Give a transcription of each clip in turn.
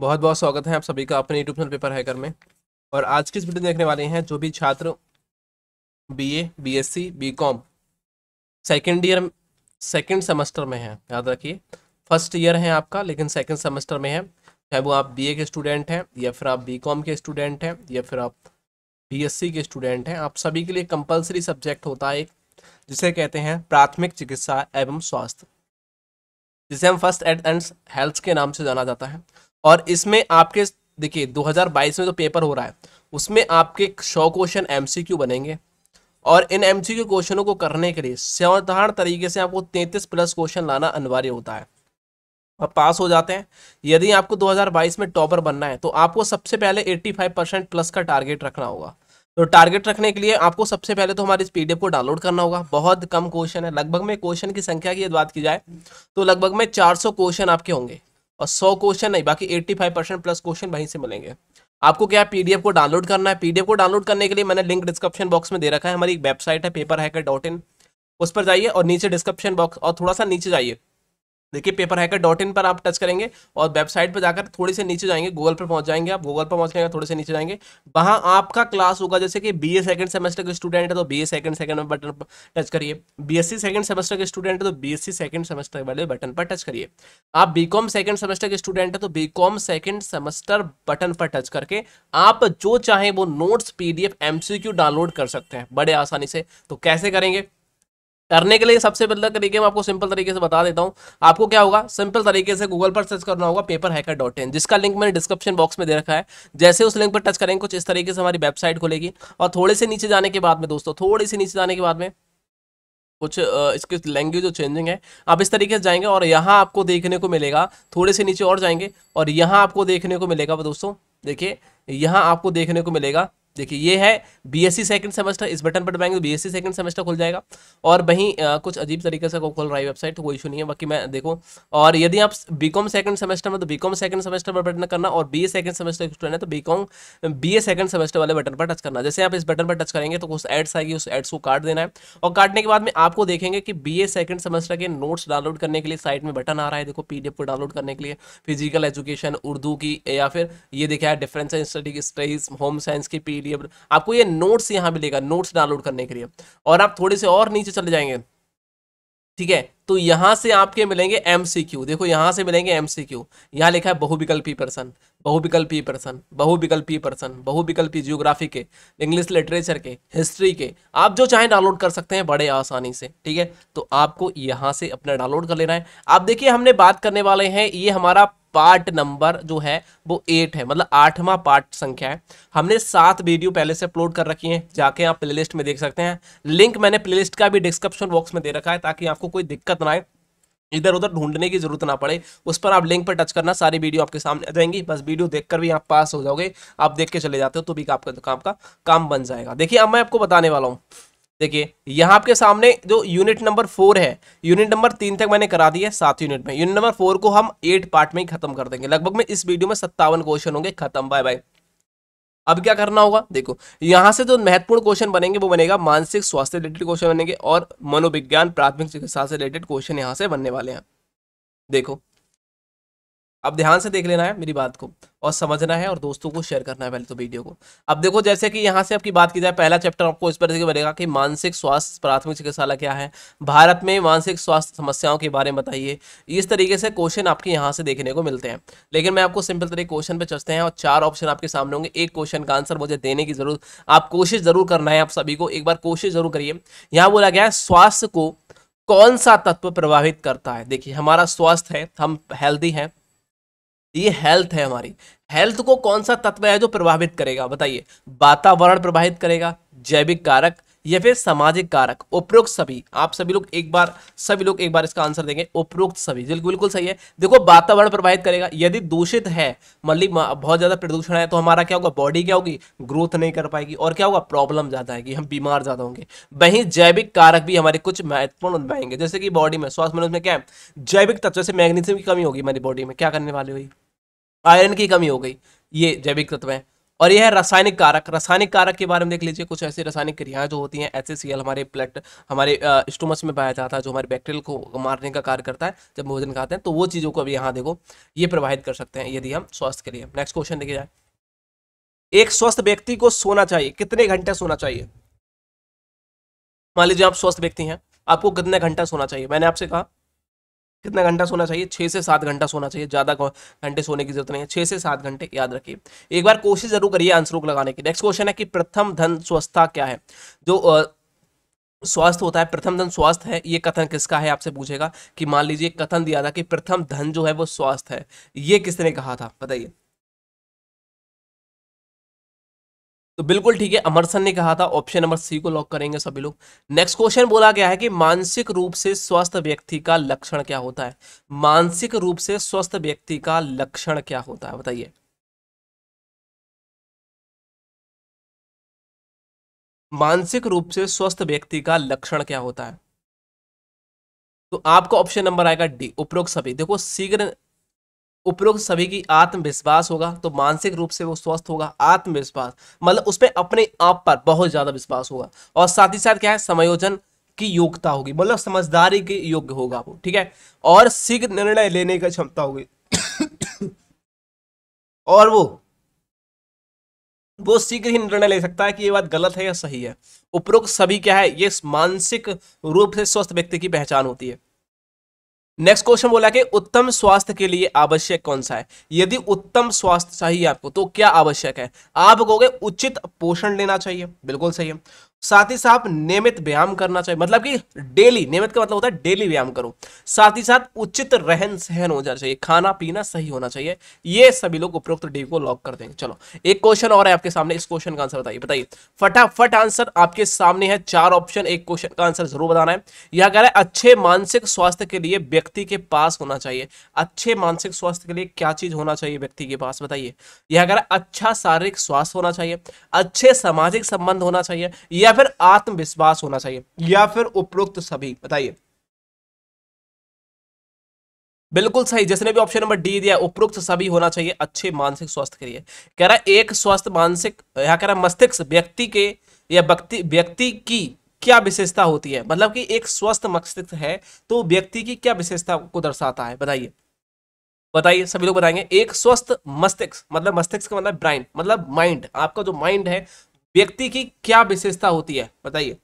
बहुत बहुत स्वागत है आप सभी का अपने यूट्यूब चैनल पेपर हैकर में और आज की इस वीडियो देखने वाले हैं जो भी छात्र BA, BSc, BCom second year second semester में है याद रखिए। फ़र्स्ट ईयर है आपका लेकिन सेकेंड सेमेस्टर में है। चाहे वो आप बीए के स्टूडेंट हैं या फिर आप बीकॉम के स्टूडेंट हैं या फिर आप बीएससी के स्टूडेंट हैं आप सभी के लिए कंपलसरी सब्जेक्ट होता है एक जिसे कहते हैं प्राथमिक चिकित्सा एवं स्वास्थ्य जिसे हम फ़र्स्ट एड एंड हेल्थ के नाम से जाना जाता है। और इसमें आपके, देखिए 2022 में जो पेपर हो रहा है, उसमें आपके सौ क्वेश्चन एमसीक्यू बनेंगे। और इन एमसीक्यू क्वेश्चनों को करने के लिए साधारण तरीके से आपको 33 प्लस क्वेश्चन लाना अनिवार्य होता है। और पास हो जाते हैं। यदि आपको 2022 में टॉपर बनना है तो आपको सबसे पहले 85 परसेंट प्लस का टारगेट रखना होगा। तो टारगेट रखने के लिए आपको सबसे पहले तो हमारे इस पीडीएफ को डाउनलोड करना होगा। बहुत कम क्वेश्चन है, लगभग में क्वेश्चन की संख्या की बात की जाए तो लगभग में 400 क्वेश्चन आपके होंगे। और 100 क्वेश्चन नहीं, बाकी 85 परसेंट प्लस क्वेश्चन वहीं से मिलेंगे। आपको क्या पीडीएफ को डाउनलोड करना है? पीडीएफ को डाउनलोड करने के लिए मैंने लिंक डिस्क्रिप्शन बॉक्स में दे रखा है, हमारी एक वेबसाइट है पेपर हैकर डॉट इन उस पर जाइए और नीचे डिस्क्रिप्शन बॉक्स और थोड़ा सा नीचे जाइए। देखिए पेपर हैकर डॉट इन पर आप टच करेंगे और वेबसाइट पर जाकर थोड़ी से नीचे जाएँगे गूगल पर पहुँच जाएँगे आप गूगल पर पहुँच जाएँगे थोड़े से नीचे जाएँगे। वहाँ आपका क्लास होगा, जैसे कि बी ए सेकंड सेमेस्टर के स्टूडेंट है तो B A second second button पर टच करिए। B S C second semester के स्टूडेंट है तो B S C second semester वाले बटन पर टच करिए। आप बी कॉम सेमेस्टर के स्टूडेंट है तो B com second semester button पर टच करके आप जो चाहें वो नोट्स पीडीएफ एमसीक्यू डाउनलोड कर सकते हैं, बड़े आसानी से। तो कैसे करेंगे? करने के लिए सबसे पहले तरीके मैं आपको सिंपल तरीके से बता देता हूँ। आपको क्या होगा? सिंपल तरीके से गूगल पर सर्च करना होगा पेपर हैकर डॉट इन जिसका लिंक मैंने डिस्क्रिप्शन बॉक्स में दे रखा है। जैसे उस लिंक पर टच करेंगे, कुछ इस तरीके से हमारी वेबसाइट खुलेगी। और थोड़े से नीचे जाने के बाद में दोस्तों, थोड़े से नीचे जाने के बाद में कुछ इसकी लैंग्वेज जो चेंजिंग है, आप इस तरीके से जाएँगे और यहाँ आपको देखने को मिलेगा। थोड़े से नीचे और जाएँगे और यहाँ आपको देखने को मिलेगा दोस्तों। देखिए, यहाँ आपको देखने को मिलेगा। देखिए, ये है बीएससी सेकंड सेमेस्टर इस बटन पर दबाएँगे तो बीएससी सेकंड सेमेस्टर खुल जाएगा। और वहीं कुछ अजीब तरीके से खोल रहा है वेबसाइट तो कोई इशू नहीं है, बाकी मैं देखो। और यदि आप बीकॉम सेकंड सेमेस्टर में तो बीकॉम सेकंड सेमेस्टर पर बटन करना और B A second semester student है तो BCom B A second semester वाले बटन पर टच करना। जैसे आप इस बटन पर टच करेंगे तो उस एड्स आएगी, उस एड्स को काट देना है। और काटने के बाद में आपको देखेंगे कि बी ए सेकंड सेमेस्टर के नोट्स डाउनलोड करने के लिए साइट में बटन आ रहा है, देखो पीडीएफ को डाउनलोड करने के लिए। फ़िज़िकल एजुकेशन उर्दू की, या फिर ये देखा है difference study studies home science की पीडीएफ आपको ये नोट्स यहाँ मिलेगा नोट्स डाउनलोड करने के लिए। और आप थोड़े से और नीचे चले जाएँगे। ठीक है? तो यहाँ से आपके मिलेंगे एमसीक्यू देखो, यहाँ से मिलेंगे एमसीक्यू यहाँ लिखा है बहुविकल्पी पर्सन बहुविकल्पी पर्सन बहुविकल्पी पर्सन बहुविकल्पी जियोग्राफी के इंग्लिश लिटरेचर के हिस्ट्री के, आप जो चाहें डाउनलोड कर सकते हैं बड़े आसानी से, ठीक है? तो आपको यहाँ से अपना डाउनलोड कर लेना है। आप देखिए, हमने बात करने वाले हैं, ये हमारा पार्ट नंबर जो है, वो एट है मतलब आठवां पार्ट संख्या है। हमने सात वीडियो पहले से अपलोड कर रखी हैं, जाके आप प्लेलिस्ट में देख सकते हैं। लिंक मैंने प्लेलिस्ट का भी डिस्क्रिप्शन बॉक्स में दे रखा है, ताकि आपको कोई दिक्कत ना आए। इधर उधर ढूँढने की ज़रूरत ना पड़े, उस पर आप लिंक पर टच करना, सारी वीडियो आपके सामने आ जाएँगी। बस वीडियो देखकर भी आप पास हो जाओगे, आप देख के चले जाते हो तो भी आपका काम का काम बन जाएगा। देखिए, अब मैं आपको बताने वाला हूँ। देखिए, यहाँ आपके सामने जो यूनिट नंबर फोर है यूनिट नंबर तीन तक मैंने करा दिया है सात यूनिट में। यूनिट नंबर फोर को हम एट पार्ट में ही खत्म कर देंगे। लगभग में इस वीडियो में सत्तावन क्वेश्चन होंगे, खत्म बाय बाय अब क्या करना होगा? देखो, यहाँ से जो तो महत्वपूर्ण क्वेश्चन बनेंगे, वो बनेगा मानसिक स्वास्थ्य रिलेटेड क्वेश्चन बनेंगे और मनोविज्ञान प्राथमिक चिकित्सा से रिलेटेड क्वेश्चन यहाँ से बनने वाले हैं। देखो अब ध्यान से देख लेना है मेरी बात को और समझना है और दोस्तों को शेयर करना है पहले तो वीडियो को। अब देखो, जैसे कि यहाँ से आपकी बात की जाए, पहला चैप्टर आपको इस पर बनेगा कि मानसिक स्वास्थ्य, प्राथमिक चिकित्सालय क्या है। भारत में मानसिक स्वास्थ्य समस्याओं के बारे में बताइए। इस तरीके से क्वेश्चन आपके यहाँ से देखने को मिलते हैं। लेकिन मैं आपको सिंपल तरीके क्वेश्चन पर चलते हैं और चार ऑप्शन आपके सामने होंगे। एक क्वेश्चन का आंसर मुझे देने की ज़रूरत आप कोशिश ज़रूर करना है आप सभी को, एक बार कोशिश ज़रूर करिए। यहाँ बोला गया है, स्वास्थ्य को कौन सा तत्व प्रभावित करता है? देखिए, हमारा स्वास्थ्य है, हम हेल्दी हैं ये हेल्थ है हमारी। हेल्थ को कौन सा तत्व है जो प्रभावित करेगा? बताइए। वातावरण प्रभावित करेगा, जैविक कारक या फिर सामाजिक कारक? उपरोक्त सभी। आप सभी लोग एक बार, सभी लोग एक बार इसका आंसर देंगे। उपरोक्त सभी। बिल्कुल सही है। देखो, वातावरण प्रभावित करेगा। यदि दूषित है मतलब बहुत ज़्यादा प्रदूषण है तो हमारा क्या होगा? बॉडी क्या होगी? ग्रोथ नहीं कर पाएगी और क्या होगा? प्रॉब्लम ज़्यादा आएगी। हम बीमार ज़्यादा होंगे। वहीं जैविक कारक भी हमारे कुछ महत्वपूर्ण पाएँगे जैसे कि बॉडी में स्वास्थ्य में क्या है? जैविक तत्व से मैग्नीशियम की कमी होगी हमारी बॉडी में। क्या करने वाली हुई आयरन की कमी हो गई, ये जैविक तत्व है। और यह है रासायनिक कारक। रासायनिक कारक के बारे में देख लीजिए, कुछ ऐसी रासायनिक क्रियाएँ जो होती हैं एच हमारे प्लेट हमारे स्टोमस में पाया जाता है, जो हमारे बैक्टीरियल को मारने का कार्य करता है, जब भोजन खाते हैं तो वो चीज़ों को अभी यहाँ देखो, ये प्रभावित कर सकते हैं, यदि हम स्वास्थ्य के लिए। नेक्स्ट क्वेश्चन देखे जाए। एक स्वस्थ व्यक्ति को सोना चाहिए, कितने घंटे सोना चाहिए? मान लीजिए आप स्वस्थ व्यक्ति हैं, आपको कितने घंटा सोना चाहिए? मैंने आपसे कहा कितना घंटा सोना चाहिए? छः से सात घंटा सोना चाहिए। ज़्यादा घंटे सोने की ज़रूरत नहीं है। छः से सात घंटे याद रखिए। एक बार कोशिश ज़रूर करिए आंसर को लगाने की। नेक्स्ट क्वेश्चन है कि प्रथम धन स्वस्थता क्या है? जो स्वास्थ्य होता है, प्रथम धन स्वास्थ्य है, ये कथन किसका है? आपसे पूछेगा कि मान लीजिए, कथन दिया था कि प्रथम धन जो है वो स्वास्थ्य है। ये किसने कहा था? बताइए। तो बिल्कुल ठीक है, अमरसन ने कहा था ऑप्शन नंबर सी को लॉक करेंगे सभी लोग। नेक्स्ट क्वेश्चन बोला गया है कि मानसिक रूप से स्वस्थ व्यक्ति का लक्षण क्या होता है? मानसिक रूप से स्वस्थ व्यक्ति का लक्षण क्या होता है, बताइए। मानसिक रूप से स्वस्थ व्यक्ति का लक्षण क्या होता है? तो आपका ऑप्शन नंबर आएगा डी उपरोक्त सभी। देखो, शीघ्र उपरोक्त सभी की आत्मविश्वास होगा तो मानसिक रूप से वो स्वस्थ होगा, आत्मविश्वास। मतलब उसमें अपने आप पर बहुत ज़्यादा विश्वास होगा। और साथ ही साथ क्या है? समायोजन की योग्यता होगी। मतलब समझदारी के योग्य होगा वो, ठीक है? और शीघ्र निर्णय लेने की क्षमता होगी। और वो वो शीघ्र ही निर्णय ले सकता है कि ये बात गलत है या सही है। उपरोक्त सभी क्या है? ये मानसिक रूप से स्वस्थ व्यक्ति की पहचान होती है। नेक्स्ट क्वेश्चन बोला कि उत्तम स्वास्थ्य के लिए आवश्यक कौन सा है? यदि उत्तम स्वास्थ्य चाहिए आपको तो क्या आवश्यक है? आप कहोगे उचित पोषण लेना चाहिए। बिल्कुल सही है। साथ ही साथ नियमित व्यायाम करना चाहिए। मतलब कि डेली नियमित का मतलब होता है डेली व्यायाम करो। साथ ही साथ उचित रहन सहन हो जाना चाहिए। खाना पीना सही होना चाहिए। ये सभी लोग उपरोक्त डी को लॉक कर देंगे। चलो, एक क्वेश्चन और है आपके सामने। इस क्वेश्चन का आंसर बताइए। बताइए। फटाफट आंसर आपके सामने है। चार ऑप्शन एक क्वेश्चन का आंसर ज़रूर बताना है। यह कह रहा है, अच्छे मानसिक स्वास्थ्य के लिए व्यक्ति के पास होना चाहिए। अच्छे मानसिक स्वास्थ्य के लिए क्या चीज़ होना चाहिए व्यक्ति के पास? बताइए। यह कह रहा है अच्छा शारीरिक स्वास्थ्य होना चाहिए। अच्छे सामाजिक संबंध होना चाहिए। या या फिर आत्मविश्वास होना चाहिए, या फिर उपरोक्त सभी? बताइए। बिल्कुल सही, जिसने भी ऑप्शन नंबर डी दिया, उपरोक्त सभी होना चाहिए, अच्छे मानसिक स्वास्थ्य के लिए। कह रहा है, एक स्वस्थ मानसिक, यहाँ कह रहा है, मस्तिष्क व्यक्ति के, या व्यक्ति व्यक्ति की क्या विशेषता होती है? मतलब कि एक स्वस्थ मस्तिष्क है तो व्यक्ति की क्या विशेषता को दर्शाता है? बताइए। बताइए, सभी लोग बताएँगे। एक स्वस्थ मस्तिष्क मतलब मस्तिष्क का मतलब ब्राइन मतलब माइंड आपका जो माइंड है व्यक्ति की क्या विशेषता होती है? बताइए।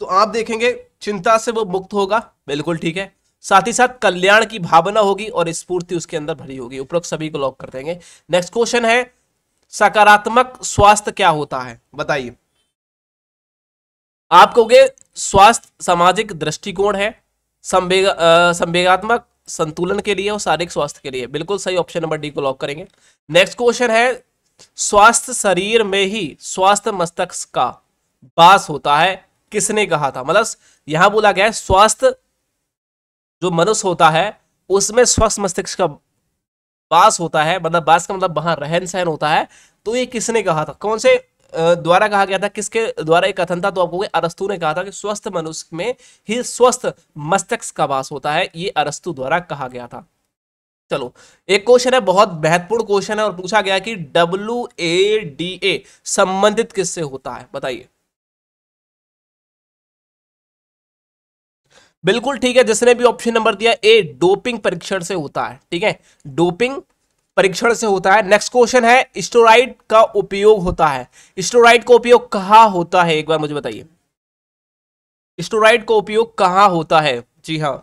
तो आप देखेंगे, चिंता से वो मुक्त होगा, बिल्कुल ठीक है। साथ ही साथ कल्याण की भावना होगी और स्फूर्ति उसके अंदर भरी होगी। उपरोक्त सभी को लॉक कर देंगे। नेक्स्ट क्वेश्चन है, सकारात्मक स्वास्थ्य क्या होता है? बताइए। आप कहोगे, स्वास्थ्य सामाजिक दृष्टिकोण है, संवेग संवेगात्मक संतुलन के लिए और शारीरिक स्वास्थ्य के लिए। बिल्कुल सही ऑप्शन नंबर डी को लॉक करेंगे। नेक्स्ट क्वेश्चन है स्वास्थ्य शरीर में ही स्वास्थ्य मस्तिष्क का वास होता है। किसने कहा था? मतलब यहाँ बोला गया है, स्वास्थ्य जो मनुष्य होता है, उसमें स्वस्थ मस्तिष्क का वास होता है। मतलब वास का मतलब वहाँ रहन सहन होता है। तो ये किसने कहा था? कौन से द्वारा कहा गया था? किसके द्वारा एक कथन था? तो आपको अरस्तु ने कहा था कि स्वस्थ मनुष्य में ही स्वस्थ मस्तिष्क का वास होता है। ये अरस्तु द्वारा कहा गया था। चलो, एक क्वेश्चन है, बहुत महत्वपूर्ण क्वेश्चन है और पूछा गया कि डब्ल्यू ए डी ए संबंधित किससे होता है? बताइए। बिल्कुल ठीक है, जिसने भी ऑप्शन नंबर दिया ए डोपिंग परीक्षण से होता है, ठीक है? डोपिंग परीक्षण से होता है। नेक्स्ट क्वेश्चन है स्टोराइड का उपयोग होता है। स्टोराइड का उपयोग कहाँ होता है? एक बार मुझे बताइए। स्टोराइड का उपयोग कहाँ होता है? जी हाँ।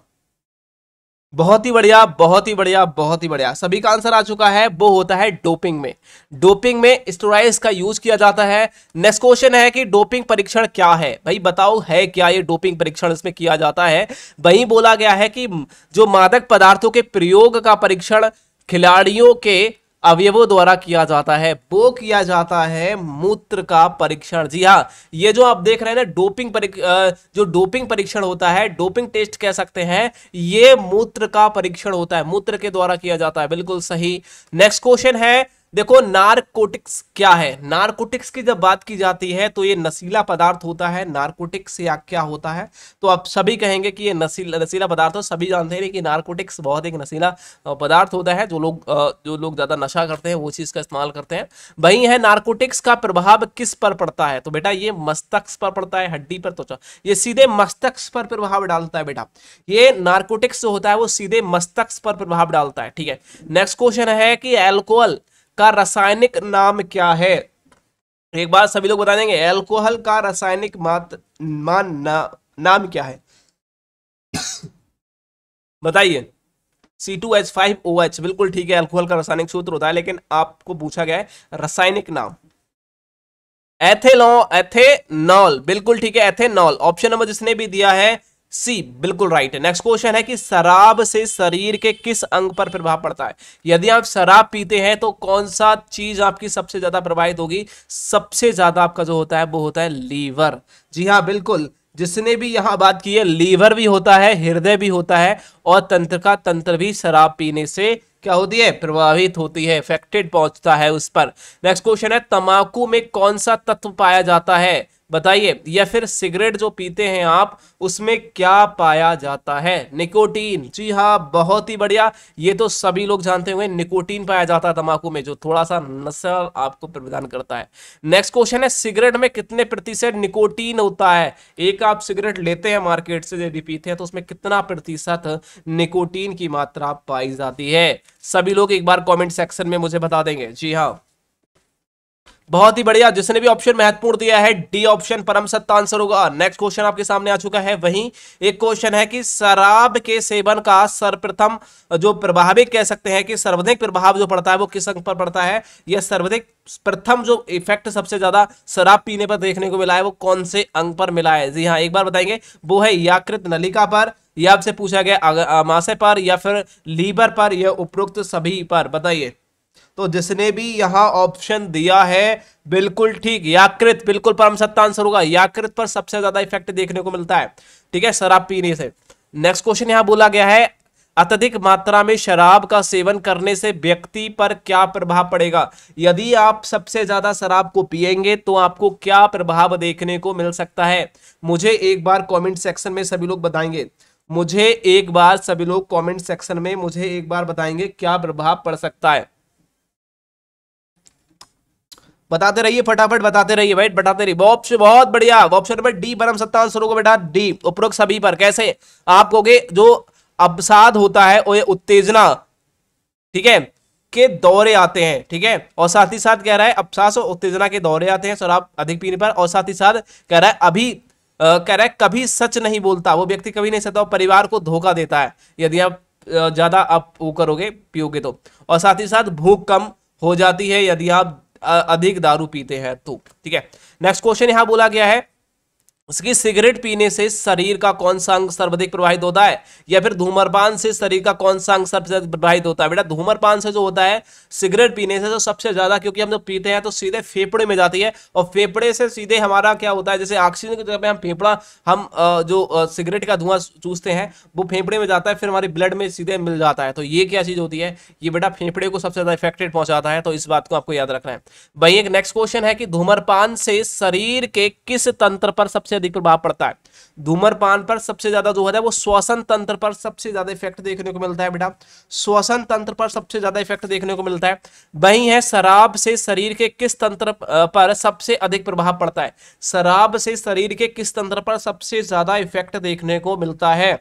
बहुत ही बढ़िया, बहुत ही बढ़िया, बहुत ही बढ़िया। सभी का आंसर आ चुका है, वो होता है डोपिंग में। डोपिंग में स्टोराइज का यूज़ किया जाता है। नेक्स्ट क्वेश्चन है कि डोपिंग परीक्षण क्या है? भाई, बताओ, है क्या ये डोपिंग परीक्षण इसमें किया जाता है? वही बोला गया है कि जो मादक पदार्थों के प्रयोग का परीक्षण खिलाड़ियों के अवयवों द्वारा किया जाता है, वो किया जाता है मूत्र का परीक्षण। जी हाँ ये जो आप देख रहे हैं ना, डोपिंग जो डोपिंग परीक्षण होता है, डोपिंग टेस्ट कह सकते हैं, ये मूत्र का परीक्षण होता है, मूत्र के द्वारा किया जाता है। बिल्कुल सही। नेक्स्ट क्वेश्चन है देखो नारकोटिक्स क्या है? नारकोटिक्स की जब बात की जाती है तो ये नशीला पदार्थ होता है। नारकोटिक्स या क्या होता है? तो आप सभी कहेंगे कि ये नशीला नशीला पदार्थ हो सभी जानते हैं कि नारकोटिक्स बहुत एक नशीला पदार्थ होता है, जो लोग जो लोग ज़्यादा नशा करते हैं, वो चीज़ का इस्तेमाल करते हैं। वही है नारकोटिक्स का प्रभाव किस पर पड़ता है? तो बेटा, ये मस्तक पर पड़ता है, हड्डी पर तो ये सीधे मस्तक पर प्रभाव डालता है बेटा। ये नारकोटिक्स जो होता है, वो सीधे मस्तक पर प्रभाव डालता है, ठीक है? नेक्स्ट क्वेश्चन है कि एल्कोहल का रासायनिक नाम क्या है? एक बार सभी लोग बता देंगे एल्कोहल का रासायनिक मात मान ना, नाम क्या है? बताइए। C2H5OH बिल्कुल ठीक है एल्कोहल का रासायनिक सूत्र होता है लेकिन आपको पूछा गया है रासायनिक नाम। एथेलो एथेनॉल बिल्कुल ठीक है एथेनॉल। ऑप्शन नंबर जिसने भी दिया है सी, बिल्कुल राइट है नेक्स्ट क्वेश्चन है कि शराब से शरीर के किस अंग पर प्रभाव पड़ता है? यदि आप शराब पीते हैं तो कौन सा चीज़ आपकी सबसे ज़्यादा प्रभावित होगी? सबसे ज़्यादा आपका जो होता है, वो होता है लीवर। जी हाँ बिल्कुल। जिसने भी यहाँ बात की है, लीवर भी होता है, हृदय भी होता है, और तंत्र का तंत्र भी शराब पीने से क्या होती है? प्रभावित होती है इफेक्टेड पहुँचता है उस पर। नेक्स्ट क्वेश्चन है, तंबाकू में कौन सा तत्व पाया जाता है? बताइए, या फिर सिगरेट जो पीते हैं आप, उसमें क्या पाया जाता है? निकोटीन। जी हाँ बहुत ही बढ़िया। ये तो सभी लोग जानते होंगे, निकोटीन पाया जाता है तंबाकू में, जो थोड़ा सा नशा आपको प्रदान करता है। नेक्स्ट क्वेश्चन है, सिगरेट में कितने प्रतिशत निकोटीन होता है? एक आप सिगरेट लेते हैं मार्केट से, यदि पीते हैं तो उसमें कितना प्रतिशत निकोटीन की मात्रा पाई जाती है? सभी लोग एक बार कॉमेंट सेक्शन में मुझे बता देंगे। जी हाँ। बहुत ही बढ़िया, जिसने भी ऑप्शन महत्वपूर्ण दिया है डी ऑप्शन परम सत्ता आंसर होगा। नेक्स्ट क्वेश्चन आपके सामने आ चुका है। वहीं एक क्वेश्चन है कि शराब के सेवन का सर्वप्रथम जो प्रभावित कह सकते हैं कि सर्वाधिक प्रभाव जो पड़ता है, वो किस अंग पर पड़ता है? यह सर्वाधिक प्रथम जो इफ़ेक्ट सबसे ज़्यादा शराब पीने पर देखने को मिला है, वो कौन से अंग पर मिला है? जी हाँ एक बार बताएँगे। वो है याकृत नलिका पर या आपसे पूछा गया आमाशय पर या फिर लीवर पर या उपरोक्त सभी पर। बताइए। तो जिसने भी यहाँ ऑप्शन दिया है, बिल्कुल ठीक, याकृत, बिल्कुल परम सत्ता आंसर होगा। याकृत पर सबसे ज़्यादा इफ़ेक्ट देखने को मिलता है। ठीक है, शराब पीने से। नेक्स्ट क्वेश्चन यहाँ बोला गया है, अत्यधिक मात्रा में शराब का सेवन करने से व्यक्ति पर क्या प्रभाव पड़ेगा? यदि आप सबसे ज़्यादा शराब को पिएँगे तो आपको क्या प्रभाव देखने को मिल सकता है? मुझे एक बार कमेंट सेक्शन में सभी लोग बताएँगे। मुझे एक बार सभी लोग कमेंट सेक्शन में मुझे एक बार बताएँगे क्या प्रभाव पड़ सकता है। बताते रहिए, फटाफट बताते रहिए भाई, बताते रहिए। ऑप्शन बहुत बढ़िया ऑप्शन नंबर डी परम सत्ता आंसर होगा बेटा। डी उपरोक्त सभी पर। कैसे? आप कहोगे, जो अवसाद होता है, वो उत्तेजना, ठीक है, के दौरे आते हैं, ठीक है? और साथ ही साथ कह रहा है अवसास और उत्तेजना के दौरे आते हैं शराब अधिक पीने पर। और साथ ही साथ कह रहा है, अभी कह रहा है, कभी सच नहीं बोलता। वो व्यक्ति कभी नहीं सकता परिवार को धोखा देता है। यदि आप ज़्यादा आप वो करोगे, पियोगे तो। और साथ ही साथ भूख कम हो जाती है, यदि आप अधिक दारू पीते हैं तो ठीक है? नेक्स्ट क्वेश्चन यहाँ बोला गया है उसकी सिगरेट पीने से शरीर का कौन सा अंग सर्वाधिक प्रभावित होता है? या फिर धूमरपान से शरीर का कौन सा अंग सबसे प्रभावित होता है? बेटा, धूमरपान से जो होता है, सिगरेट पीने से तो सबसे ज़्यादा, क्योंकि हम जब पीते हैं तो सीधे फेफड़े में जाती है, और फेफड़े से सीधे हमारा क्या होता है, जैसे ऑक्सीजन की जगह हम फेफड़ा, हम जो सिगरेट का धुआँ चूसते हैं, वो फेफड़े में जाता है, फिर हमारे ब्लड में सीधे मिल जाता है। तो ये क्या चीज़ होती है? ये बेटा फेफड़े को सबसे ज़्यादा इफेक्टेड पहुंचाता है तो इस बात को आपको याद रखना है। भाई, एक नेक्स्ट क्वेश्चन है कि धूमरपान से शरीर के किस तंत्र पर सबसे सबसे अधिक प्रभाव पड़ता है। धूम्रपान पर सबसे ज़्यादा जो है, वो श्वसन तंत्र पर सबसे ज़्यादा इफ़ेक्ट देखने को मिलता है बेटा। श्वसन तंत्र पर सबसे ज़्यादा इफ़ेक्ट देखने को मिलता है। वही है, शराब से शरीर के किस तंत्र पर सबसे अधिक प्रभाव पड़ता है? शराब से शरीर के किस तंत्र पर सबसे ज़्यादा इफ़ेक्ट देखने को मिलता है?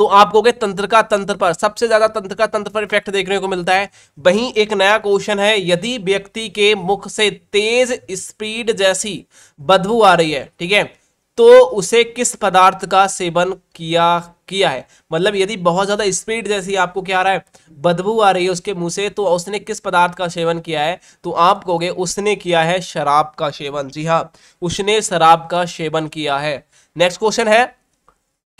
तो आप कहोगे तंत्र का तंत्र पर, सबसे ज़्यादा तंत्र का तंत्र पर इफ़ेक्ट देखने को मिलता है। वहीं एक नया क्वेश्चन है, यदि व्यक्ति के मुख से तेज स्पीड जैसी बदबू आ रही है, ठीक है तो उसे किस पदार्थ का सेवन किया किया है? मतलब यदि बहुत ज़्यादा स्पीड जैसी आपको क्या आ रहा है, बदबू आ रही है उसके मुँह से तो उसने किस पदार्थ का सेवन किया है? तो आप कहोगे उसने किया है शराब का सेवन। जी हाँ उसने शराब का सेवन किया है। नेक्स्ट क्वेश्चन है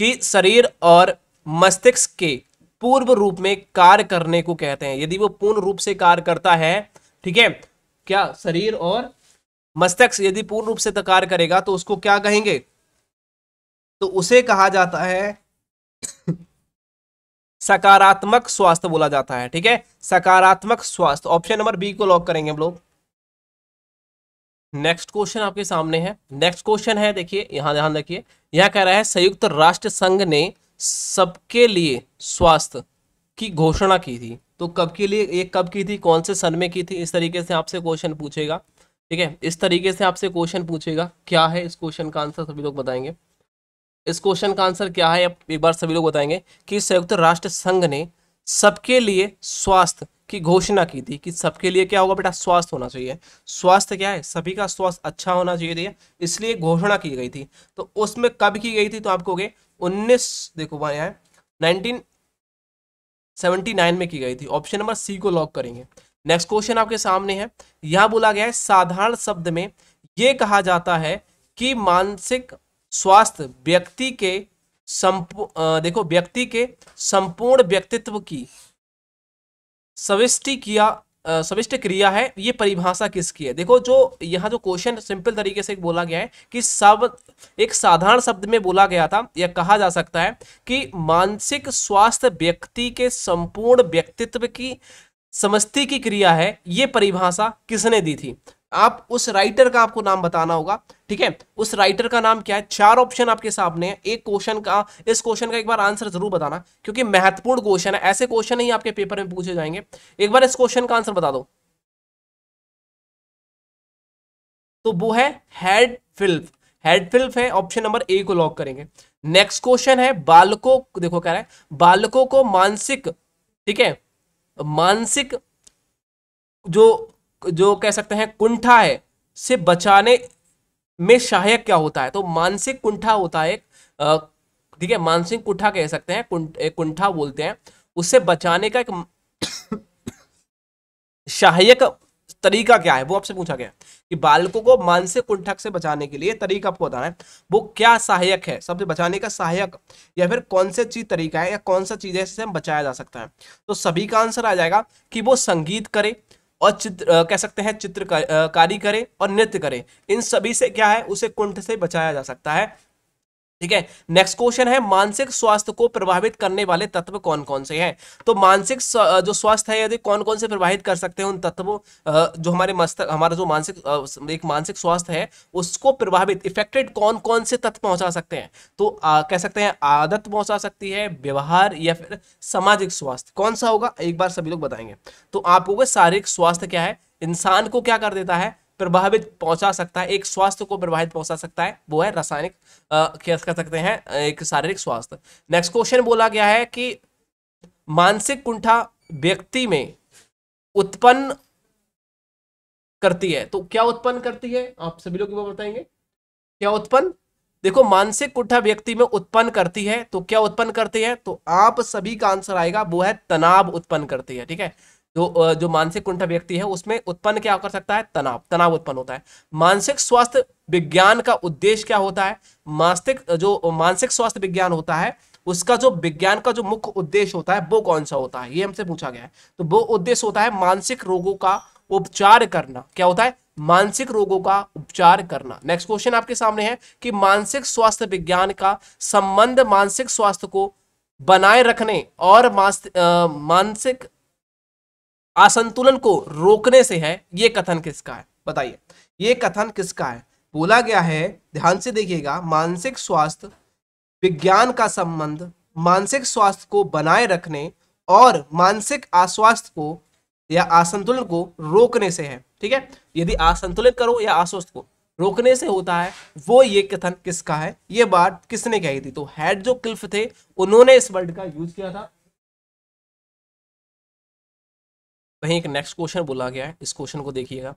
कि शरीर और मस्तिष्क के पूर्व रूप में कार्य करने को कहते हैं। यदि वो पूर्ण रूप से कार्य करता है, ठीक है, क्या शरीर और मस्तिष्क यदि पूर्ण रूप से कार्य करेगा तो उसको क्या कहेंगे? तो उसे कहा जाता है सकारात्मक स्वास्थ्य बोला जाता है, ठीक है? सकारात्मक स्वास्थ्य। ऑप्शन नंबर बी को लॉक करेंगे हम लोग। नेक्स्ट क्वेश्चन आपके सामने है। नेक्स्ट क्वेश्चन है, देखिए, यहाँ ध्यान रखिए। यह कह रहा है, संयुक्त राष्ट्र संघ ने सबके लिए स्वास्थ्य की घोषणा की थी। तो कब के लिए, ये कब की थी, कौन से सन में की थी, इस तरीके से आपसे क्वेश्चन पूछेगा। ठीक है? इस तरीके से आपसे क्वेश्चन पूछेगा, क्या है इस क्वेश्चन का आंसर सभी लोग बताएँगे। इस क्वेश्चन का आंसर क्या है एक बार सभी लोग बताएँगे कि संयुक्त राष्ट्र संघ ने सबके लिए स्वास्थ्य की घोषणा की थी कि सबके लिए क्या होगा बेटा? स्वास्थ्य होना चाहिए। स्वास्थ्य क्या है? सभी का स्वास्थ्य अच्छा होना चाहिए इसलिए घोषणा की गई थी। तो उसमें कब की गई थी तो आप कहोगे उन्नीस, देखो वहाँ है, नाइनटीन सेवेंटी नाइन में की गई थी। ऑप्शन नंबर सी को लॉक करेंगे। नेक्स्ट क्वेश्चन आपके सामने है। यहाँ बोला गया है, साधारण शब्द में यह कहा जाता है कि मानसिक स्वास्थ्य व्यक्ति के देखो, व्यक्ति के संपूर्ण व्यक्तित्व की सविष्टि किया सविष्ट क्रिया है, ये परिभाषा किसकी है? देखो, जो यहाँ जो क्वेश्चन सिंपल तरीके से बोला गया है कि सब, एक साधारण शब्द में बोला गया था, या कहा जा सकता है कि मानसिक स्वास्थ्य व्यक्ति के संपूर्ण व्यक्तित्व की समस्ती की क्रिया है, ये परिभाषा किसने दी थी? आप उस राइटर का आपको नाम बताना होगा, ठीक है? उस राइटर का नाम क्या है? चार ऑप्शन आपके सामने है। एक क्वेश्चन का, इस क्वेश्चन का एक बार आंसर ज़रूर बताना, क्योंकि महत्वपूर्ण क्वेश्चन है। ऐसे क्वेश्चन ही आपके पेपर में पूछे जाएँगे। एक बार इस क्वेश्चन का आंसर बता दो। तो वो है हेड फिल्फ हेड फिल्फ है ऑप्शन नंबर ए को लॉक करेंगे। नेक्स्ट क्वेश्चन है बालकों, देखो कह रहा है, बालकों को मानसिक, ठीक है? मानसिक जो जो कह सकते हैं कुंठा है, से बचाने में सहायक क्या होता है? तो मानसिक कुंठा होता है ठीक है, मानसिक कुंठा कह सकते हैं कुंठा बोलते हैं। उससे बचाने का एक सहायक तरीका क्या है? वो आपसे पूछा गया कि बालकों को मानसिक कुंठक से बचाने के लिए तरीका आपको बताना है। वो क्या सहायक है? सबसे बचाने का सहायक या फिर कौन से चीज़ तरीका है या कौन सा चीज़ है जिससे हम बचाया जा सकता है? तो सभी का आंसर आ जाएगा कि वो संगीत करे और चित्र कह सकते हैं चित्रकारी करे और नृत्य करे। इन सभी से क्या है? उसे कुंठ से बचाया जा सकता है। ठीक है? नेक्स्ट क्वेश्चन है मानसिक स्वास्थ्य को प्रभावित करने वाले तत्व कौन कौन से हैं? तो मानसिक जो स्वास्थ्य है यदि कौन कौन से प्रभावित कर सकते हैं उन तत्वों जो हमारे मस्तक हमारा जो मानसिक एक मानसिक स्वास्थ्य है उसको प्रभावित इफेक्टेड कौन कौन से तत्व पहुँचा सकते हैं? तो आ, कह सकते हैं आदत पहुँचा सकती है व्यवहार या फिर सामाजिक स्वास्थ्य। कौन सा होगा? एक बार सभी लोग बताएँगे। तो आपको शारीरिक स्वास्थ्य क्या है? इंसान को क्या कर देता है? प्रभावित पहुँचा सकता है, एक स्वास्थ्य को प्रभावित पहुँचा सकता है, वो है रासायनिक कर सकते हैं, एक शारीरिक स्वास्थ्य। नेक्स्ट क्वेश्चन बोला गया है कि मानसिक कुंठा व्यक्ति में उत्पन्न करती है तो क्या उत्पन्न करती है, आप सभी लोग बताएँगे। क्या उत्पन्न? देखो, मानसिक कुंठा व्यक्ति में उत्पन्न करती है तो क्या उत्पन्न करती है तो आप सभी का आंसर आएगा, वो है तनाव उत्पन्न करती है, ठीक है। जो जो मानसिक कुंठा व्यक्ति है, उसमें उत्पन्न क्या कर सकता है? तनाव। तनाव उत्पन्न होता है। मानसिक स्वास्थ्य विज्ञान का उद्देश्य क्या होता है? मानसिक जो मानसिक स्वास्थ्य विज्ञान होता है, उसका जो विज्ञान का जो मुख्य उद्देश्य होता है, वो कौन सा होता है? ये हमसे पूछा गया है। तो वो उद्देश्य होता है मानसिक रोगों का उपचार करना। क्या होता है? मानसिक रोगों का उपचार करना। नेक्स्ट क्वेश्चन आपके सामने है कि मानसिक स्वास्थ्य विज्ञान का संबंध मानसिक स्वास्थ्य को बनाए रखने और मानसिक असंतुलन को रोकने से है, ये कथन किसका है? बताइए। ये कथन किसका है? बोला गया है, ध्यान से देखिएगा, मानसिक स्वास्थ्य, विज्ञान का संबंध, मानसिक स्वास्थ्य को बनाए रखने और मानसिक आश्वास्थ्य को या असंतुलन को रोकने से है, ठीक है? यदि असंतुलित करो या अस्वस्थ को, रोकने से होता है, वो ये कथन किसका है? ये बात किसने कही थी? तो हेड जो क्लिफ थे, उन्होंने इस वर्ड का यूज़ किया था। वहीं एक नेक्स्ट क्वेश्चन बोला गया है। इस क्वेश्चन को देखिएगा।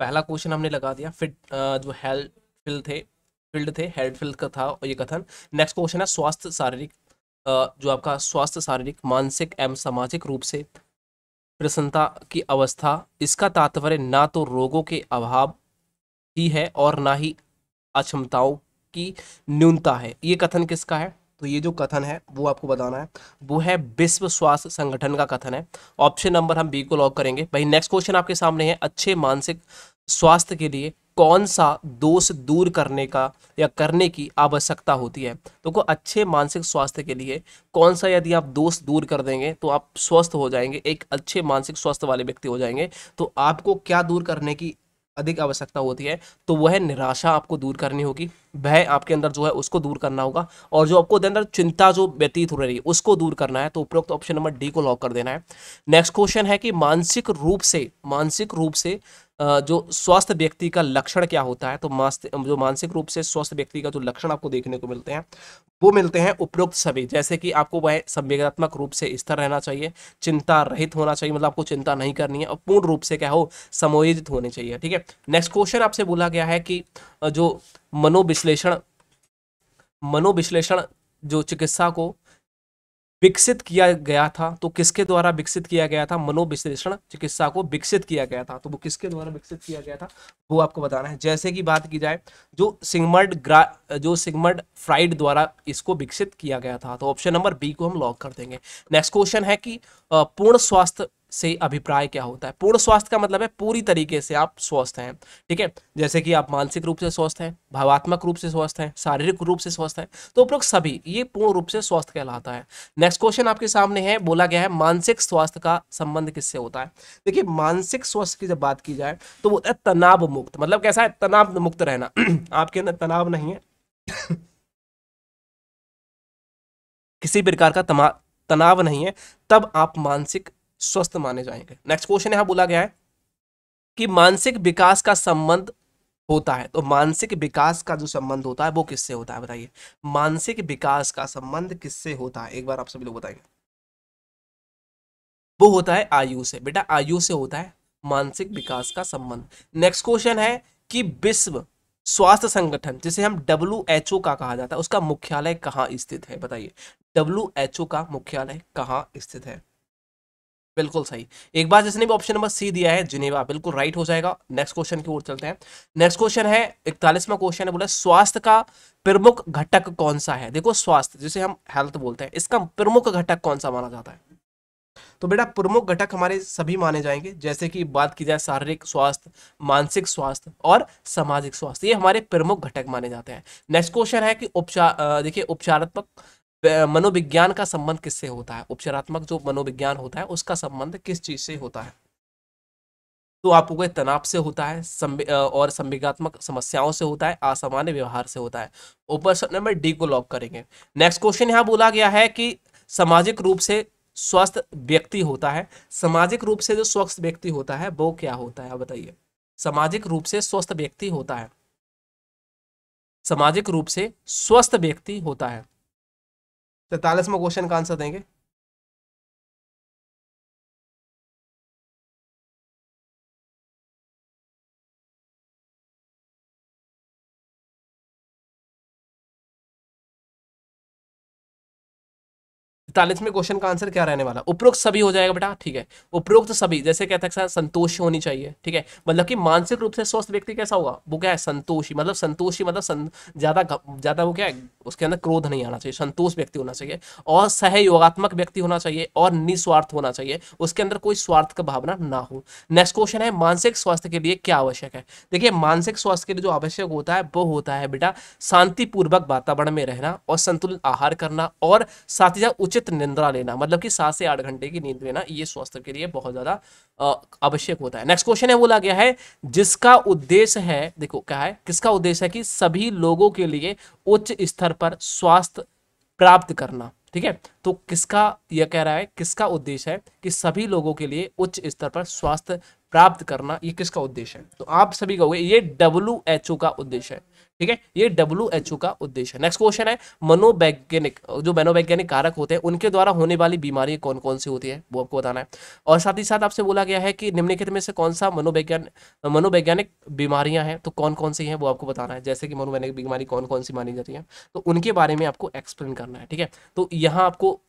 पहला क्वेश्चन हमने लगा दिया। फिट जो हेल्थ फिल्ड थे फ़ील्ड थे हेड फ़ील्ड का था ये कथन। नेक्स्ट क्वेश्चन है स्वास्थ्य शारीरिक जो आपका स्वास्थ्य शारीरिक, मानसिक एवं सामाजिक रूप से प्रसन्नता की अवस्था, इसका तात्पर्य ना तो रोगों के अभाव ही है और ना ही अक्षमताओं की न्यूनता है। ये कथन किसका है? तो ये जो कथन है, वो आपको बताना है। वो है विश्व स्वास्थ्य संगठन का कथन है। ऑप्शन नंबर हम बी को लॉक करेंगे। भाई नेक्स्ट क्वेश्चन आपके सामने है, अच्छे मानसिक स्वास्थ्य के लिए कौन सा दोष दूर करने का या करने की आवश्यकता होती है? तो को अच्छे मानसिक स्वास्थ्य के लिए कौन सा यदि आप दोष दूर कर देंगे तो आप स्वस्थ हो जाएँगे, एक अच्छे मानसिक स्वास्थ्य वाले व्यक्ति हो जाएँगे। तो आपको क्या दूर करने की अधिक आवश्यकता होती है तो वह निराशा आपको दूर करनी होगी, भय आपके अंदर जो है उसको दूर करना होगा, और जो आपको अंदर चिंता जो व्यतीत हो रही है, उसको दूर करना है तो उपयुक्त ऑप्शन नंबर डी को लॉक कर देना है। नेक्स्ट क्वेश्चन है कि मानसिक रूप से, मानसिक रूप से जो स्वस्थ व्यक्ति का लक्षण क्या होता है तो जो मानसिक रूप से स्वस्थ व्यक्ति का जो लक्षण आपको देखने को मिलते हैं, वो मिलते हैं उपरोक्त सभी। जैसे कि आपको वह संवेदनात्मक रूप से स्थिर रहना चाहिए, चिंता रहित होना चाहिए मतलब आपको चिंता नहीं करनी है, और पूर्ण रूप से क्या हो समोजित होने चाहिए, ठीक है? नेक्स्ट क्वेश्चन आपसे बोला गया है कि जो मनोविश्लेषण मनोविश्लेषण जो चिकित्सा को विकसित किया गया था तो किसके द्वारा विकसित किया गया था? मनोविश्लेषण चिकित्सा को विकसित किया गया था। तो वो किसके द्वारा विकसित किया गया था? वो आपको बताना है। जैसे कि बात की जाए, जो सिगमर्ड ग्रा, जो सिगमर्ड फ्राइड द्वारा इसको विकसित किया गया था तो ऑप्शन नंबर बी को हम लॉक कर देंगे। नेक्स्ट क्वेश्चन है कि पूर्ण स्वास्थ्य से अभिप्राय क्या होता है? पूर्ण स्वास्थ्य का मतलब है पूरी तरीके से आप स्वस्थ हैं, ठीक है? जैसे कि आप मानसिक रूप से स्वस्थ हैं, भावात्मक रूप से स्वस्थ हैं, शारीरिक रूप से स्वस्थ हैं तो उपरोक्त सभी ये पूर्ण रूप से स्वस्थ कहलाता है। नेक्स्ट क्वेश्चन आपके सामने है, बोला गया है मानसिक स्वास्थ्य का संबंध किससे होता है? देखिए, मानसिक स्वास्थ्य की जब बात की जाए तो वो तनाव मुक्त मतलब कैसा है? तनाव मुक्त रहना। आपके अंदर तनाव नहीं है। किसी प्रकार का तनाव नहीं है, तब आप मानसिक स्वस्थ माने जाएँगे। नेक्स्ट क्वेश्चन यहाँ बोला गया है कि मानसिक विकास का संबंध होता है। तो मानसिक विकास का जो संबंध होता है, वो किससे होता है बताइए? मानसिक विकास का संबंध किससे होता है? एक बार आप सभी लोग बताएँगे वो होता है आयु से। बेटा, आयु से होता है मानसिक विकास का संबंध। नेक्स्ट क्वेश्चन है कि विश्व स्वास्थ्य संगठन, जिसे हम डब्ल्यू एच ओ का कहा जाता है, उसका मुख्यालय कहाँ स्थित है? बताइए। डब्ल्यू एच ओ का मुख्यालय कहाँ स्थित है? बिल्कुल सही। एक बार जिसने भी ऑप्शन नंबर सी दिया है, जिनेवा, बिल्कुल राइट हो जाएगा। नेक्स्ट क्वेश्चन की ओर चलते हैं। नेक्स्ट क्वेश्चन है, इकतालीसवा क्वेश्चन है, बोला, स्वास्थ्य का प्रमुख घटक कौन सा है? देखो, स्वास्थ्य, जिसे हम हेल्थ बोलते हैं, इसका प्रमुख घटक कौन सा माना जाता है? तो बेटा, प्रमुख घटक हमारे सभी माने जाएँगे, जैसे कि बात की जाए शारीरिक स्वास्थ्य, मानसिक स्वास्थ्य और सामाजिक स्वास्थ्य, ये हमारे प्रमुख घटक माने जाते हैं। नेक्स्ट क्वेश्चन है कि उपचार देखिए, उपचारात्मक मनोविज्ञान का संबंध किससे होता है? उपचारात्मक जो मनोविज्ञान होता है, उसका संबंध किस चीज़ से होता है? तो आपको तनाव से होता है और संवेगात्मक समस्याओं से होता है, असामान्य व्यवहार से होता है। ऊपर नंबर डी को लॉक करेंगे। नेक्स्ट क्वेश्चन यहाँ बोला गया है कि सामाजिक रूप से स्वस्थ व्यक्ति होता है। सामाजिक रूप से जो स्वस्थ व्यक्ति होता है, वो क्या होता है? आप बताइए। सामाजिक रूप से स्वस्थ व्यक्ति होता है। सामाजिक रूप से स्वस्थ व्यक्ति होता है। तैतालीसवा क्वेश्चन का आंसर देंगे। इकतालीसवें क्वेश्चन का आंसर क्या रहने वाला? उपरोक्त सभी हो जाएगा बेटा, ठीक है? उपरोक्त सभी, जैसे कहते हैं संतोष होनी चाहिए, ठीक है? मतलब कि मानसिक रूप से स्वस्थ व्यक्ति कैसा होगा? वो क्या है? संतोषी मतलब संतोषी मतलब ज़्यादा ज़्यादा वो क्या है? उसके अंदर क्रोध नहीं आना चाहिए, संतोष व्यक्ति होना चाहिए और सहयोगात्मक व्यक्ति होना चाहिए और निस्वार्थ होना चाहिए, उसके अंदर कोई स्वार्थ का भावना ना हो। नेक्स्ट क्वेश्चन है, मानसिक स्वास्थ्य के लिए क्या आवश्यक है? देखिए, मानसिक स्वास्थ्य के लिए जो आवश्यक होता है, वो होता है बेटा शांतिपूर्वक वातावरण में रहना और संतुलित आहार करना और साथ ही साथ उचित निंद्रा लेना मतलब कि सात से आठ घंटे की नींद लेना, ये स्वास्थ्य के लिए बहुत ज़्यादा आवश्यक होता है। नेक्स्ट क्वेश्चन है बोला गया है, जिसका उद्देश्य है, देखो क्या है, किसका उद्देश्य है कि सभी लोगों के लिए उच्च स्तर पर स्वास्थ्य प्राप्त करना, ठीक है? तो किसका यह कह रहा है, किसका उद्देश्य है कि सभी लोगों के लिए उच्च स्तर पर स्वास्थ्य प्राप्त करना, ये किसका उद्देश्य है? तो आप सभी कहोगे, ये डब्ल्यू एच ओ का उद्देश्य है। ठीक है? ये डब्ल्यू एच ओ का उद्देश्य है। नेक्स्ट क्वेश्चन है, मनोवैज्ञानिक, जो मनोवैज्ञानिक कारक होते हैं, उनके द्वारा होने वाली बीमारी कौन कौन सी होती है, वो आपको बताना है। और साथ ही साथ आपसे बोला गया है कि निम्नलिखित में से कौन सा मनोवैज्ञान, मनोवैज्ञानिक बीमारियाँ हैं तो कौन कौन सी हैं, वो आपको बताना है। जैसे कि मनोवैज्ञानिक बीमारी कौन कौन सी मानी जाती है तो उनके बारे में आपको एक्सप्लेन करना है, ठीक है? तो यहाँ आपको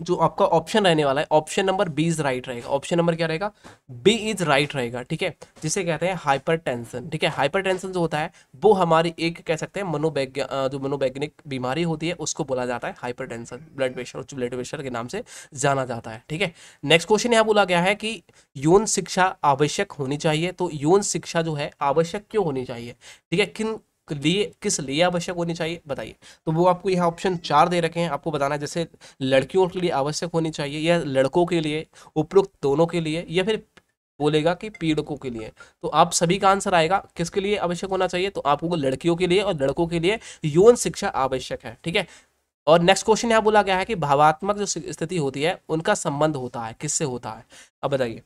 जो आपका ऑप्शन रहने वाला है option number B is right रहेगा। ऑप्शन नंबर क्या रहेगा? बी इज़ राइट रहेगा, ठीक है? जिसे कहते हैं हाइपर टेंशन ठीक है? हाइपर टेंशन जो होता है, वो हमारी एक कह सकते हैं मनोवैज्ञा जो मनोवैज्ञानिक बीमारी होती है, उसको बोला जाता है हाइपर टेंशन ब्लड प्रेशर उच्च ब्लड प्रेशर के नाम से जाना जाता है, ठीक है? नेक्स्ट क्वेश्चन यहाँ बोला गया है कि यौन शिक्षा आवश्यक होनी चाहिए तो यौन शिक्षा जो है, आवश्यक क्यों होनी चाहिए? ठीक है? किन लिए, किस लिए आवश्यक होनी चाहिए, बताइए। तो वो आपको यहाँ ऑप्शन चार दे रखे हैं, आपको बताना है जैसे लड़कियों के लिए आवश्यक होनी चाहिए या लड़कों के लिए, उपरोक्त दोनों के लिए, या फिर बोलेगा कि पीड़कों के लिए। तो आप सभी का आंसर आएगा, किसके लिए आवश्यक होना चाहिए? तो आपको लड़कियों के लिए और लड़कों के लिए यौन शिक्षा आवश्यक है, ठीक है? और नेक्स्ट क्वेश्चन यहाँ बोला गया है कि भावात्मक जो स्थिति होती है, उनका संबंध होता है, किससे होता है? अब बताइए।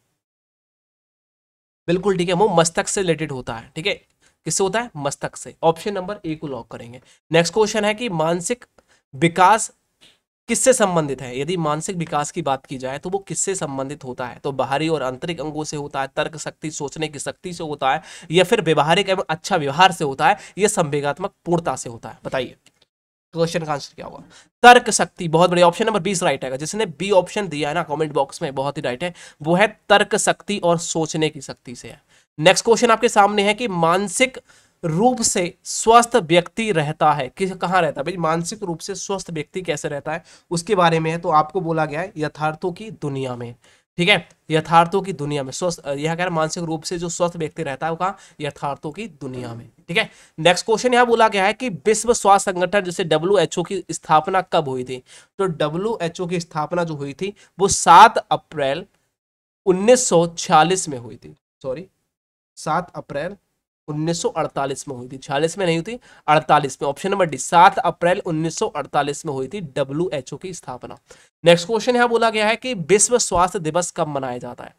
बिल्कुल ठीक है, वो मस्तक से रिलेटेड होता है, ठीक है? किससे होता है? मस्तक से। ऑप्शन नंबर ए को लॉक करेंगे। नेक्स्ट क्वेश्चन है कि मानसिक विकास किससे संबंधित है? यदि मानसिक विकास की बात की जाए तो वो किससे संबंधित होता है? तो बाहरी और आंतरिक अंगों से होता है, तर्क शक्ति सोचने की शक्ति से होता है, या फिर व्यवहारिक एवं अच्छा व्यवहार से होता है यह संवेगात्मक पूर्णता से होता है? बताइए। क्वेश्चन का आंसर क्या होगा? तर्क शक्ति, बहुत बड़ी ऑप्शन नंबर बीस राइट है। जिसने बी ऑप्शन दिया है ना कमेंट बॉक्स में, बहुत ही राइट है। वो है तर्क शक्ति और सोचने की शक्ति से है। नेक्स्ट क्वेश्चन आपके सामने है कि मानसिक रूप से स्वस्थ व्यक्ति रहता है। कि कहाँ रहता है? भाई, मानसिक रूप से स्वस्थ व्यक्ति कैसे रहता है? उसके बारे में है तो आपको बोला गया है यथार्थों की दुनिया में। ठीक है? यथार्थों की दुनिया में, स्वस्थ, यह कह रहा मानसिक रूप से जो स्वस्थ व्यक्ति रहता है वो कहा यथार्थों की दुनिया में। ठीक है? नेक्स्ट क्वेश्चन यहाँ बोला गया है कि विश्व स्वास्थ्य संगठन, जैसे डब्ल्यू की स्थापना कब हुई थी? तो ओ की स्थापना जो हुई थी, वो सात अप्रैल 1946 में हुई थी। सॉरी सात अप्रैल 1948 में हुई थी। छियालीस में नहीं हुई थी 48 में। ऑप्शन नंबर डी सात अप्रैल 1948 में हुई थी डब्ल्यू की स्थापना। नेक्स्ट क्वेश्चन यहाँ बोला गया है कि विश्व स्वास्थ्य दिवस कब मनाया जाता है?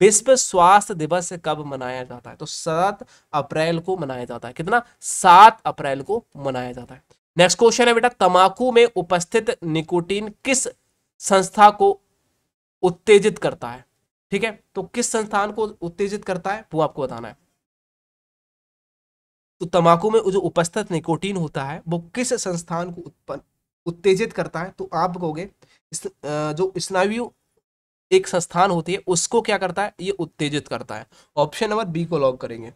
विश्व स्वास्थ्य दिवस कब मनाया जाता है? तो सात अप्रैल को मनाया जाता है। कितना? सात अप्रैल को मनाया जाता है। नेक्स्ट क्वेश्चन है बेटा तमाकू में उपस्थित निकोटीन किस संस्था को उत्तेजित करता है? ठीक है? तो किस संस्थान को उत्तेजित करता है? वो आपको बताना है। तो तंबाकू में जो उपस्थित निकोटीन होता है, वो किस संस्थान को उत्पन्न उत्तेजित करता है? तो आप कहोगे जो स्नायु एक संस्थान होती है, उसको क्या करता है? ये उत्तेजित करता है। ऑप्शन नंबर बी को लॉग करेंगे।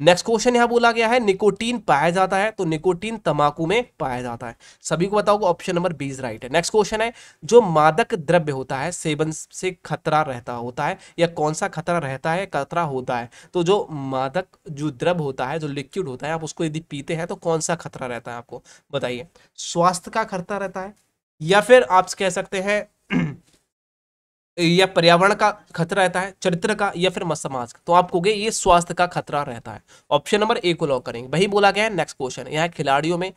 नेक्स्ट क्वेश्चन यहाँ बोला गया है निकोटीन पाया जाता है तो निकोटीन तमाकू में पाया जाता है। सभी को बताओ option number B is right है। नेक्स्ट क्वेश्चन है, जो मादक द्रव्य होता है, सेवन से खतरा रहता होता है, या कौन सा खतरा रहता है, खतरा होता है तो जो मादक जो द्रव्य होता है, जो लिक्विड होता है, आप उसको यदि पीते हैं तो कौन सा खतरा रहता है आपको? बताइए। स्वास्थ्य का खतरा रहता है, या फिर आप कह सकते हैं या पर्यावरण का खतरा रहता है, चरित्र का या फिर समाज का तो आप कहोगे ये स्वास्थ्य का खतरा रहता है। ऑप्शन नंबर ए को लॉक करेंगे। वही बोला गया है नेक्स्ट क्वेश्चन यहाँ खिलाड़ियों में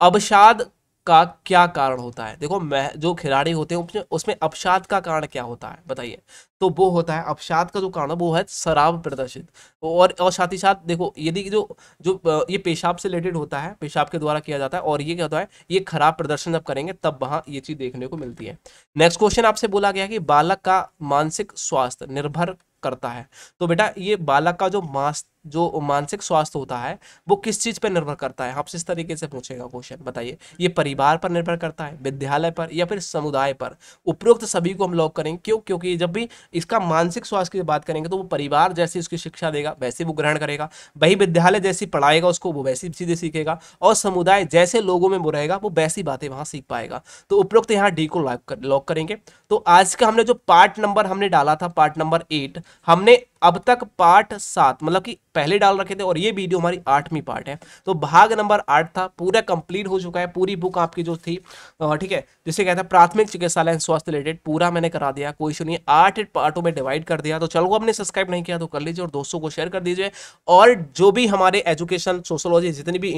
अवसाद का क्या कारण होता है? देखो, मैं जो खिलाड़ी होते हैं, उसमें अपशाद का कारण क्या होता है? बताइए। तो वो होता है, अपशाद का जो कारण है वो है शराब प्रदर्शित। और और साथ ही साथ देखो, यदि जो जो ये पेशाब से रिलेटेड होता है, पेशाब के द्वारा किया जाता है, और ये क्या होता है, ये खराब प्रदर्शन जब करेंगे, तब वहाँ ये चीज़ देखने को मिलती है। नेक्स्ट क्वेश्चन आपसे बोला गया कि बालक का मानसिक स्वास्थ्य निर्भर करता है। तो बेटा, ये बालक का जो मास, जो मानसिक स्वास्थ्य होता है, वो किस चीज़ पर निर्भर करता है? आपसे इस तरीके से पूछेगा क्वेश्चन बताइए। ये परिवार पर निर्भर करता है, विद्यालय पर, या फिर समुदाय पर? उपरोक्त सभी को हम लॉक करेंगे, क्यों? क्योंकि जब भी इसका मानसिक स्वास्थ्य की बात करेंगे तो वो परिवार जैसी उसकी शिक्षा देगा, वैसे वो ग्रहण करेगा, वही विद्यालय जैसी पढ़ाएगा उसको, वो वैसी चीज़ें सीखेगा और समुदाय जैसे लोगों में वो रहेगा, वो वैसी बातें वहाँ सीख पाएगा। तो उपरोक्त यहाँ डी को लॉक करेंगे। तो आज का हमने जो पार्ट नंबर हमने डाला था, पार्ट नंबर एट हमने अब तक पार्ट सात मतलब कि पहले डाल रखे थे और ये वीडियो हमारी आठवीं पार्ट है। तो भाग नंबर आठ था, पूरा कंप्लीट हो चुका है, पूरी बुक आपकी जो थी ठीक है, जिसे कहता है प्राथमिक चिकित्सालय स्वास्थ्य रिलेटेड पूरा मैंने करा दिया, कोई इशू नहीं आठ पार्टों में डिवाइड कर दिया तो चलो आपने सब्सक्राइब नहीं किया तो कर लीजिए और दोस्तों को शेयर कर दीजिए। और जो भी हमारे एजुकेशन सोशोलॉजी जितनी भी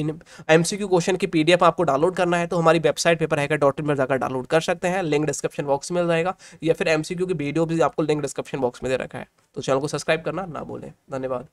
एमसीक्यू क्वेश्चन की पीडीएफ आपको डाउनलोड करना है तो हमारी वेबसाइट पेपर है, डॉट इन पर जाकर डाउनलोड कर सकते हैं। लिंक डिस्क्रिप्शन बॉक्स में मिल जाएगा, या फिर एमसीक्यू की वीडियो भी आपको लिंक डिस्क्रिप्शन बॉक्स में दे रखा है। तो चैनल को सब्सक्राइब करना ना बोले धन्यवाद।